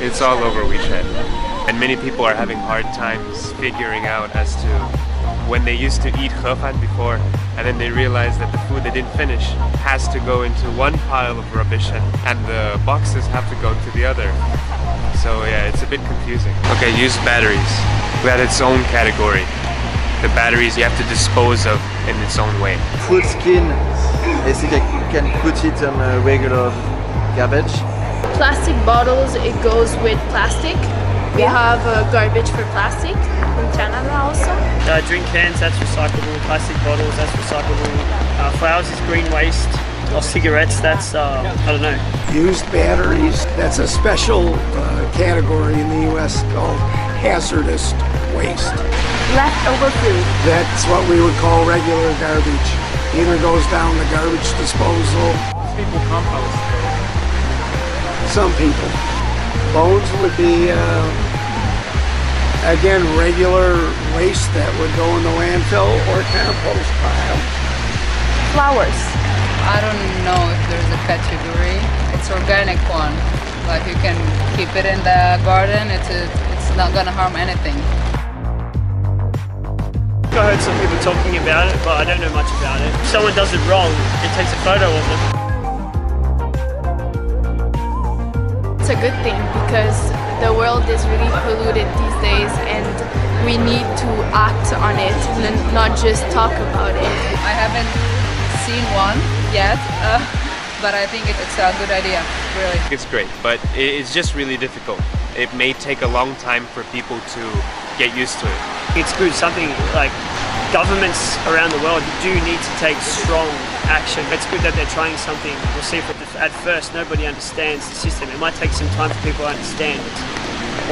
It's all over WeChat. And many people are having hard times figuring out as to when they used to eat Hefan before and then they realize that the food they didn't finish has to go into one pile of rubbish and, and the boxes have to go to the other. So yeah, it's a bit confusing. Okay, use batteries. That its own category. The batteries you have to dispose of in its own way. Food skin, I think I can put it on regular garbage. Plastic bottles, it goes with plastic. We have uh, garbage for plastic in Canada also. Uh, drink cans, that's recyclable. Plastic bottles, that's recyclable. Uh, flowers is green waste. Or cigarettes, that's, uh, I don't know. Used batteries, that's a special uh, category in the U.S. called hazardous waste. Leftover food. That's what we would call regular garbage. Either goes down the garbage disposal. People compost. Some people. Bones would be, uh, again, regular waste that would go in the landfill or compost pile. Flowers. I don't know if there's a category. It's organic one. Like you can keep it in the garden. It's a, it's not gonna harm anything. I heard some people talking about it, but I don't know much about it. If someone does it wrong, it takes a photo of them. It's a good thing because the world is really polluted these days and we need to act on it and not just talk about it. I haven't seen one yet, uh, but I think it's a good idea, really. It's great, but it's just really difficult. It may take a long time for people to get used to it. It's good, something like governments around the world do need to take strong action. It's good that they're trying something. We'll see if at first nobody understands the system. It might take some time for people to understand it.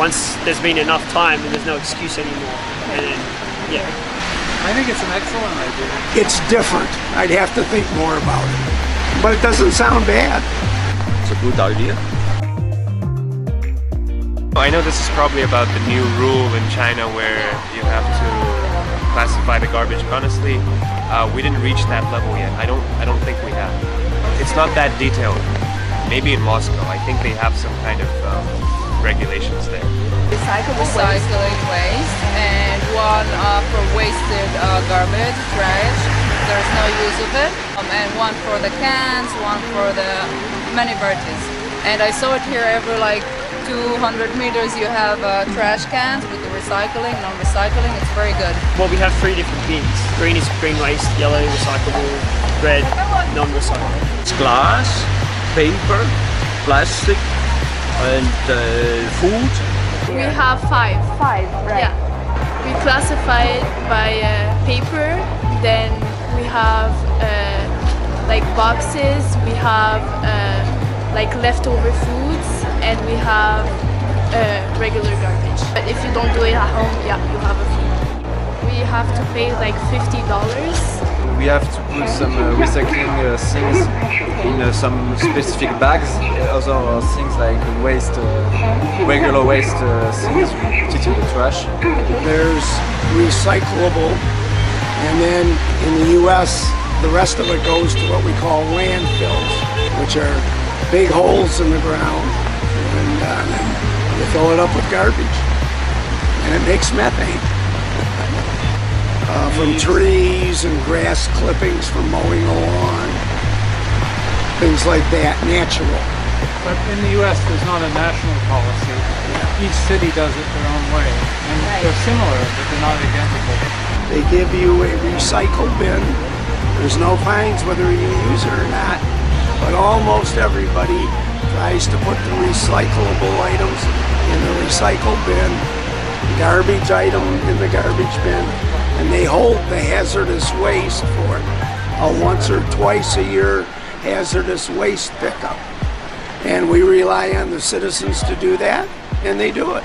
Once there's been enough time, then there's no excuse anymore. And then, yeah. I think it's an excellent idea. It's different. I'd have to think more about it. But it doesn't sound bad. It's a good idea. I know this is probably about the new rule in China where you have to classify the garbage. Honestly, uh, we didn't reach that level yet. I don't. I don't think we have. It's not that detailed. Maybe in Moscow, I think they have some kind of um, regulations there. Recyclable Recycling waste and one uh, for wasted uh, garbage, trash. There's no use of it. Um, and one for the cans, one for the many varieties. And I saw it here every like 200 meters you have uh, trash cans with the recycling, non-recycling. It's very good. Well, we have three different bins. Green is green waste, yellow recyclable, red non-recyclable. It's glass, paper, plastic, and uh, food. We have five. Five, right. Yeah. We classify it by uh, paper, then we have uh, like boxes, we have uh, like leftover foods, and we have uh, regular garbage. But if you don't do it at home, yeah, you have a fee. We have to pay like fifty dollars. We have to put some uh, recycling uh, things in uh, some specific bags. Other things like waste, uh, regular waste uh, things, we put in the trash. There's recyclable, and then in the U.S., the rest of it goes to what we call landfills, which are big holes in the ground, and uh, then you fill it up with garbage, and it makes methane. Uh, from trees and grass clippings from mowing a lawn, things like that, natural. But in the U.S., there's not a national policy. Each city does it their own way. And they're similar, but they're not identical. They give you a recycle bin. There's no fines whether you use it or not, but almost everybody tries to put the recyclable items in the recycle bin, garbage item in the garbage bin, and they hold the hazardous waste for a once or twice a year hazardous waste pickup. And we rely on the citizens to do that, and they do it.